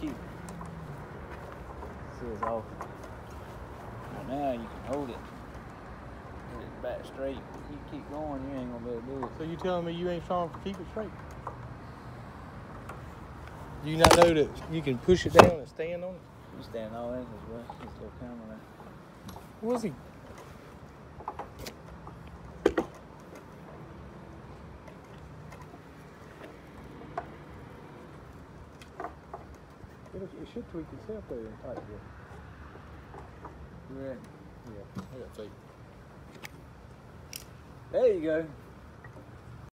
keep see it's off. Well, now you can hold it. Get it back straight. If you keep going, you ain't gonna be able to do it. So you telling me you ain't strong to keep it straight? Do you not know that you can push it down and stand on it? You stand all in as well. This little camera there. What is he? It, it should tweak itself there and tighten it. You ready? Yeah, I got tape. There you go.